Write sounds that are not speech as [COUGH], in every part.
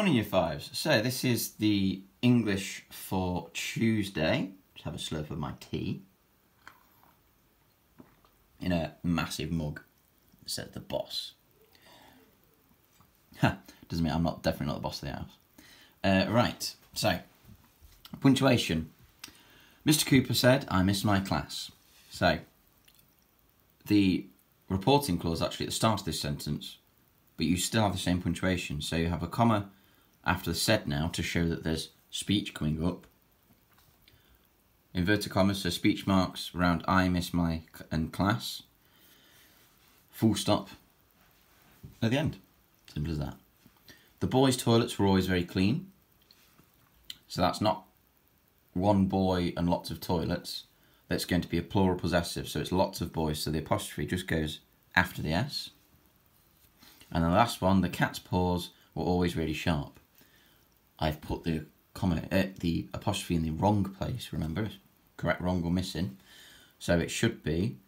Morning, year fives. So this is the English for Tuesday. Just have a slurp of my tea in a massive mug. Said the boss. Ha! Doesn't mean I'm not definitely not the boss of the house. Uh, right. So punctuation. Mr. Cooper said, "I missed my class." So the reporting clause actually at the start of this sentence, but you still have the same punctuation. So you have a comma after the said now to show that there's speech coming up. Inverted commas, so speech marks around I miss my and class. Full stop at the end. Simple as that. The boys' toilets were always very clean. So that's not one boy and lots of toilets. That's going to be a plural possessive, so it's lots of boys. So the apostrophe just goes after the S. And the last one, the cat's paws were always really sharp. I've put the comma, uh, the apostrophe in the wrong place. Remember, correct, wrong, or missing. So it should be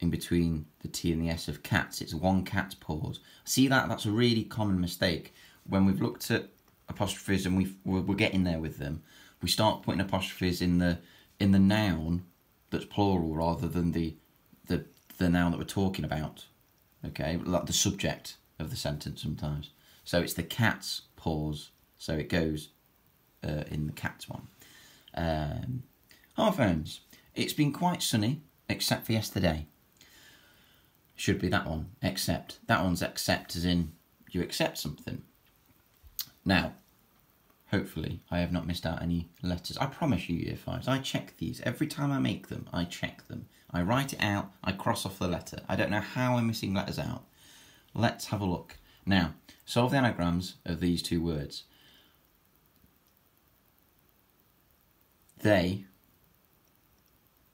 in between the T and the S of cats. It's one cat's paws. See that? That's a really common mistake. When we've looked at apostrophes and we we're, we're getting there with them, we start putting apostrophes in the in the noun that's plural rather than the the the noun that we're talking about. Okay, like the subject of the sentence sometimes. So it's the cat's paws. So it goes uh, in the cat's one. Um, Hi friends, it's been quite sunny except for yesterday. Should be that one, except. That one's except as in you accept something. Now, hopefully I have not missed out any letters. I promise you, Year 5s, I check these. Every time I make them, I check them. I write it out, I cross off the letter. I don't know how I'm missing letters out. Let's have a look. Now, solve the anagrams of these two words. They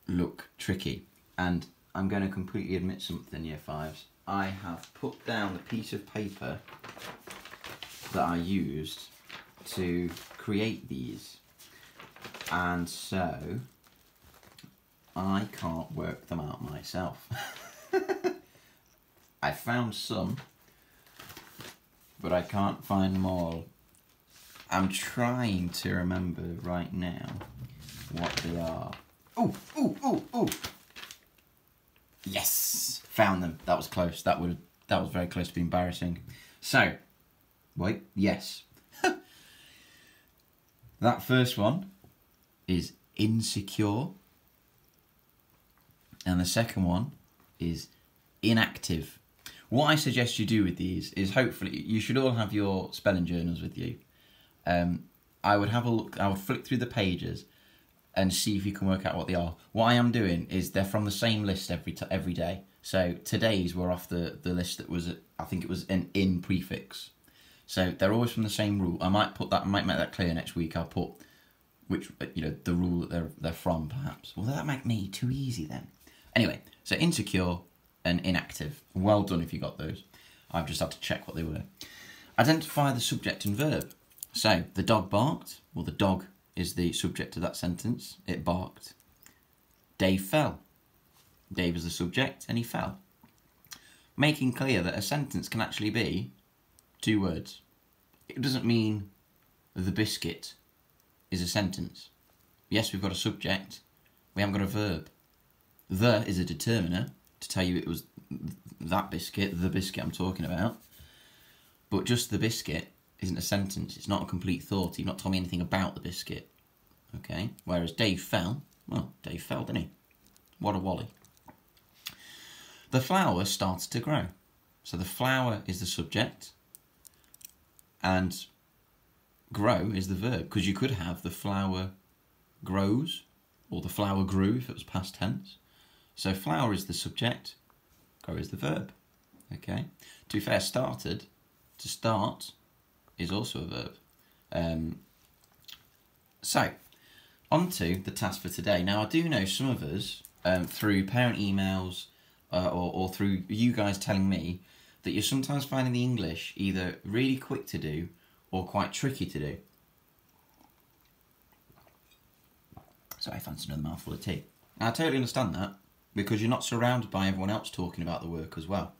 look tricky. And I'm going to completely admit something, year fives. I have put down the piece of paper that I used to create these. And so I can't work them out myself. [LAUGHS] I found some, but I can't find them all. I'm trying to remember right now what they are. Oh, oh, oh, oh! Yes, found them. That was close. That would that was very close to being embarrassing. So, wait, yes. [LAUGHS] that first one is insecure, and the second one is inactive. What I suggest you do with these is hopefully you should all have your spelling journals with you. Um, I would have a look. I would flick through the pages and see if you can work out what they are. What I am doing is they're from the same list every t- every day. So today's were off the, the list that was I think it was an in prefix. So they're always from the same rule. I might put that I might make that clear next week. I'll put which you know the rule that they're they're from perhaps. Well, that might me too easy then. Anyway, so insecure and inactive. Well done if you got those. I've just had to check what they were. Identify the subject and verb. So the dog barked. Well, the dog is the subject of that sentence. It barked. Dave fell. Dave is the subject and he fell. Making clear that a sentence can actually be two words. It doesn't mean the biscuit is a sentence. Yes, we've got a subject, we haven't got a verb. The is a determiner to tell you it was that biscuit, the biscuit I'm talking about. But just the biscuit isn't a sentence. It's not a complete thought. You've not told me anything about the biscuit. Okay. Whereas Dave fell. Well, Dave fell, didn't he? What a wally. The flower started to grow. So the flower is the subject, and grow is the verb. Because you could have the flower grows, or the flower grew if it was past tense. So flower is the subject, grow is the verb. Okay. To be fair, started, to start, is also a verb. Um, so, on to the task for today. Now, I do know some of us, um, through parent emails uh, or, or through you guys telling me, that you're sometimes finding the English either really quick to do or quite tricky to do. So I fancy another mouthful of tea. Now, I totally understand that because you're not surrounded by everyone else talking about the work as well.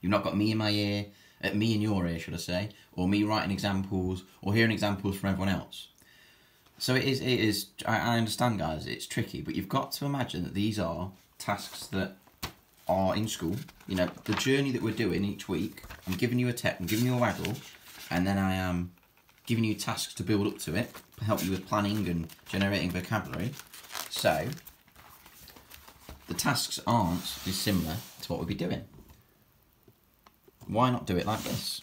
You've not got me in my ear at me in your ear, should I say, or me writing examples or hearing examples from everyone else. So it is. It is. I, I understand, guys. It's tricky, but you've got to imagine that these are tasks that are in school. You know, the journey that we're doing each week. I'm giving you a tech. I'm giving you a WAGOLL, and then I am giving you tasks to build up to it, to help you with planning and generating vocabulary. So the tasks aren't dissimilar to what we'll be doing. Why not do it like this?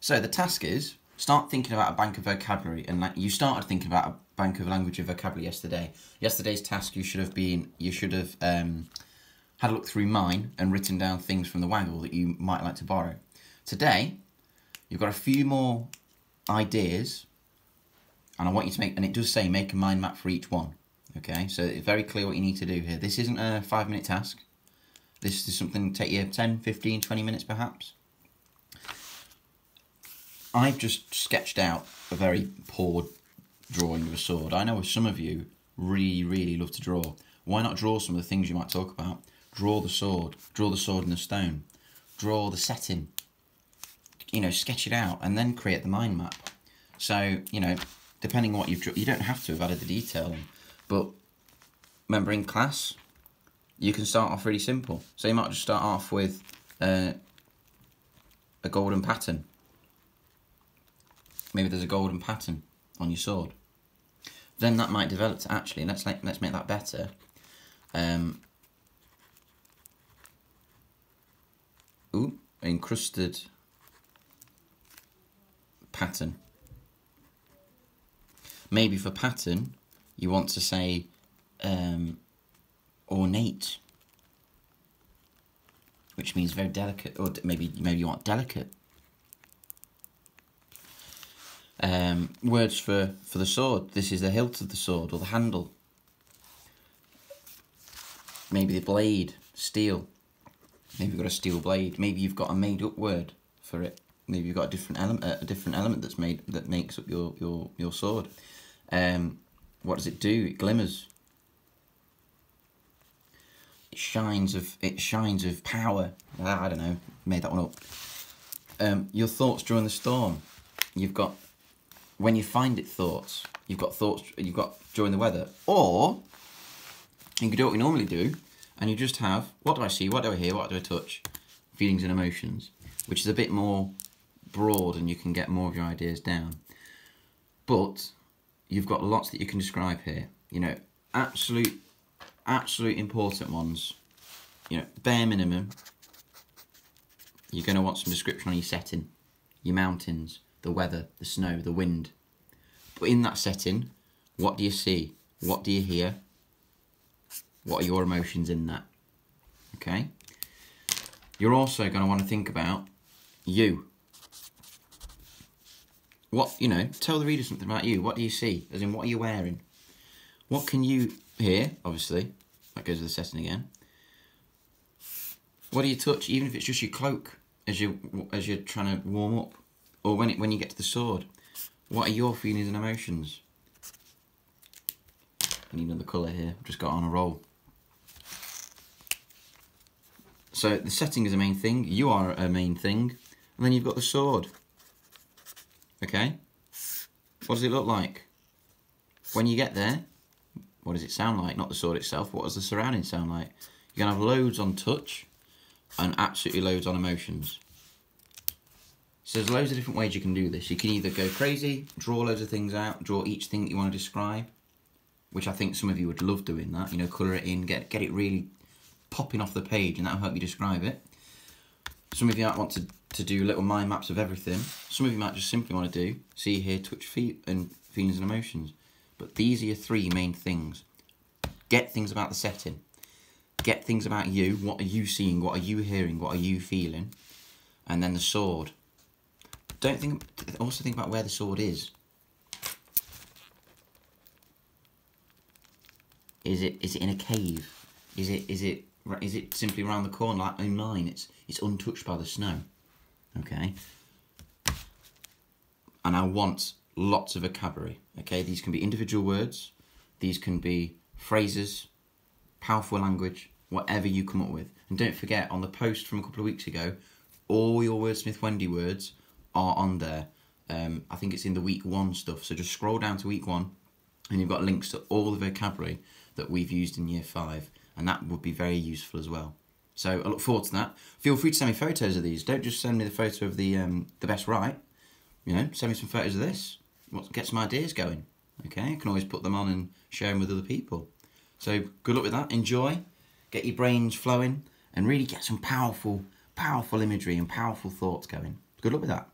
So the task is start thinking about a bank of vocabulary, and you started thinking about a bank of language and vocabulary yesterday. Yesterday's task you should have been you should have um, had a look through mine and written down things from the WAGOLL that you might like to borrow. Today, you've got a few more ideas, and I want you to make and it does say make a mind map for each one. Okay, so it's very clear what you need to do here. This isn't a five minute task. This is something take you 10, 15, 20 minutes perhaps. I've just sketched out a very poor drawing of a sword. I know some of you really, really love to draw. Why not draw some of the things you might talk about? Draw the sword, draw the sword in the stone, draw the setting, you know, sketch it out and then create the mind map. So, you know, depending on what you've drawn, you don't have to have added the detail but remember in class, you can start off really simple. So you might just start off with uh, a golden pattern. Maybe there's a golden pattern on your sword. Then that might develop to actually let's like, let's make that better. Um, ooh, encrusted pattern. Maybe for pattern, you want to say um, ornate, which means very delicate, or maybe maybe you want delicate. Um, words for, for the sword. This is the hilt of the sword or the handle. Maybe the blade, steel. Maybe you've got a steel blade. Maybe you've got a made up word for it. Maybe you've got a different element, a different element that's made that makes up your your your sword. Um, what does it do? It glimmers. It shines of it shines of power. Ah, I don't know. Made that one up. Um, your thoughts during the storm. You've got when you find it thoughts. You've got thoughts. You've got during the weather, or you can do what we normally do, and you just have what do I see? What do I hear? What do I touch? Feelings and emotions, which is a bit more broad, and you can get more of your ideas down. But you've got lots that you can describe here. You know, absolute, absolute important ones. You know, bare minimum. You're going to want some description on your setting, your mountains, the weather, the snow, the wind. But in that setting, what do you see? What do you hear? What are your emotions in that? Okay. You're also going to want to think about you what you know tell the reader something about you what do you see as in what are you wearing what can you hear obviously that goes with the setting again what do you touch even if it's just your cloak as you as you're trying to warm up or when it when you get to the sword what are your feelings and emotions I need another colour here just got on a roll so the setting is a main thing you are a main thing and then you've got the sword Okay? What does it look like? When you get there, what does it sound like? Not the sword itself, what does the surrounding sound like? You're to have loads on touch and absolutely loads on emotions. So there's loads of different ways you can do this. You can either go crazy, draw loads of things out, draw each thing that you want to describe, which I think some of you would love doing that, you know, colour it in, get, get it really popping off the page and that'll help you describe it. Some of you might want to to do little mind maps of everything. Some of you might just simply want to do see, hear, touch, feet and feelings and emotions. But these are your three main things. Get things about the setting. Get things about you. What are you seeing? What are you hearing? What are you feeling? And then the sword. Don't think. Also think about where the sword is. Is it is it in a cave? Is it is it is it simply around the corner like in mine? It's it's untouched by the snow okay? And I want lots of vocabulary, okay? These can be individual words, these can be phrases, powerful language, whatever you come up with. And don't forget, on the post from a couple of weeks ago, all your Wordsmith Wendy words are on there. Um, I think it's in the week one stuff. So just scroll down to week one, and you've got links to all the vocabulary that we've used in year five, and that would be very useful as well. So I look forward to that. Feel free to send me photos of these. Don't just send me the photo of the um, the best right. You know, send me some photos of this. Get some ideas going. Okay, I can always put them on and share them with other people. So good luck with that. Enjoy, get your brains flowing, and really get some powerful, powerful imagery and powerful thoughts going. Good luck with that.